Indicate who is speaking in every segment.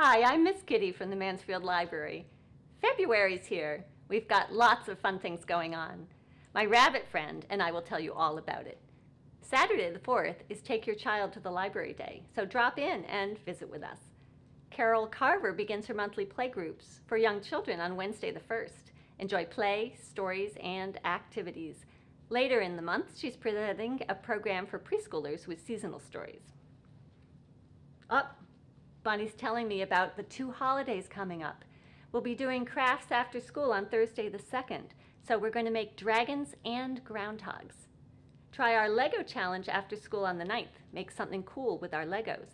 Speaker 1: Hi, I'm Miss Kitty from the Mansfield Library. February's here. We've got lots of fun things going on. My rabbit friend and I will tell you all about it. Saturday the 4th is Take Your Child to the Library Day, so drop in and visit with us. Carol Carver begins her monthly play groups for young children on Wednesday the 1st. Enjoy play, stories, and activities. Later in the month, she's presenting a program for preschoolers with seasonal stories. Up, Bonnie's telling me about the two holidays coming up. We'll be doing crafts after school on Thursday the 2nd, so we're going to make dragons and groundhogs. Try our Lego challenge after school on the 9th. Make something cool with our Legos,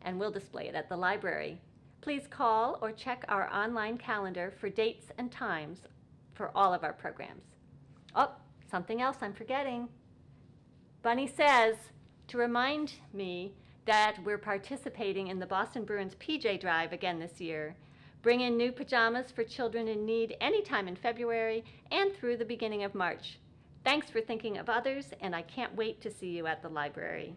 Speaker 1: and we'll display it at the library. Please call or check our online calendar for dates and times for all of our programs. Oh, something else I'm forgetting. Bunny says to remind me that we're participating in the Boston Bruins PJ Drive again this year. Bring in new pajamas for children in need anytime in February and through the beginning of March. Thanks for thinking of others, and I can't wait to see you at the library.